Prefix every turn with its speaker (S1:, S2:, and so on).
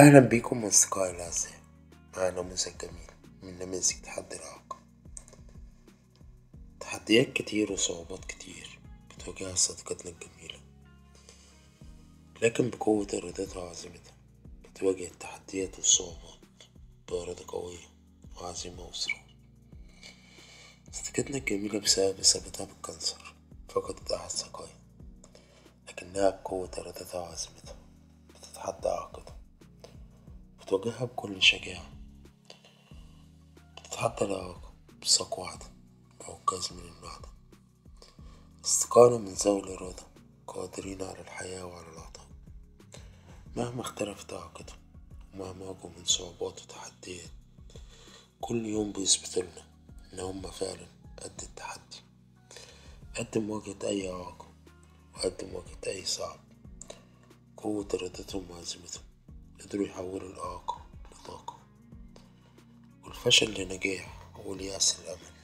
S1: أهلا بيكم أصدقائي الأعزاء مع نموذج جميل. من نماذج تحدي الإعاقة تحديات كتير وصعوبات كتير. بتواجهها صديقتنا الجميلة. لكن بقوة إرادتها وعزيمتها بتواجه التحديات والصعوبات بإرادة قوية وعزيمة وإصرار صديقتنا الجميلة بسبب إصابتها بالكانسر. فقدت أحد لكنها بقوة إرادتها وعزيمتها بتواجهها بكل شجاعة. بتتحدى الإعاقة بساق واحدة أو كاس من المعدن أصدقائنا من ذوي الإرادة قادرين على الحياة وعلى العطاء. مهما اختلفت إعاقتهم ومهما واجهوا من صعوبات وتحديات كل يوم بيثبتولنا إن هما فعلا قد التحدي. قد مواجهة أي إعاقة وقد مواجهة أي صعب. قوة إرادتهم وعزيمتهم قدروا يحولوا الإعاقة لطاقة. والفشل لنجاح واليأس لأمل